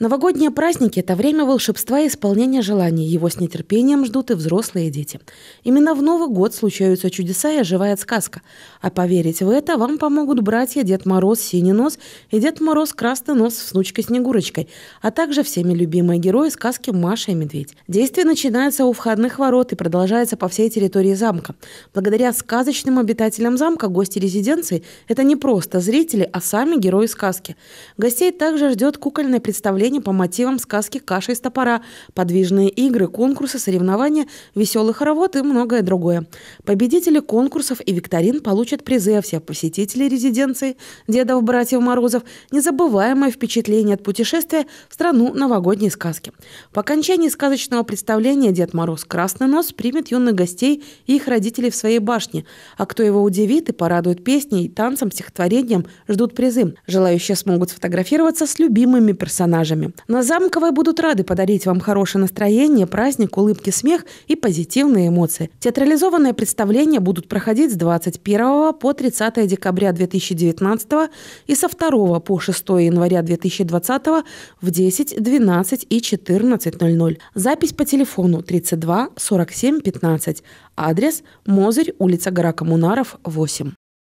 Новогодние праздники – это время волшебства и исполнения желаний. Его с нетерпением ждут и взрослые, и дети. Именно в Новый год случаются чудеса и оживает сказка. А поверить в это вам помогут братья Дед Мороз Синий Нос и Дед Мороз Красный Нос с внучкой Снегурочкой, а также всеми любимые герои сказки Маша и Медведь. Действие начинается у входных ворот и продолжается по всей территории замка. Благодаря сказочным обитателям замка гости резиденции – это не просто зрители, а сами герои сказки. Гостей также ждет кукольное представление представления по мотивам сказки «Каша из топора», подвижные игры, конкурсы, соревнования, веселый хоровод и многое другое. Победители конкурсов и викторин получат призы, а все посетители резиденции Дедов Братьев Морозов – незабываемое впечатление от путешествия в страну новогодней сказки. По окончании сказочного представления Дед Мороз Красный Нос примет юных гостей и их родителей в своей башне, а кто его удивит и порадует песней, танцем, стихотворением, ждут призы. Желающие смогут сфотографироваться с любимыми персонажами вечерами. На Замковой будут рады подарить вам хорошее настроение, праздник, улыбки, смех и позитивные эмоции. Театрализованные представления будут проходить с 21 по 30 декабря 2019 и со 2 по 6 января 2020 в 10, 12 и 14.00. Запись по телефону 32 47 15. Адрес Мозырь, улица Гора Коммунаров, 8.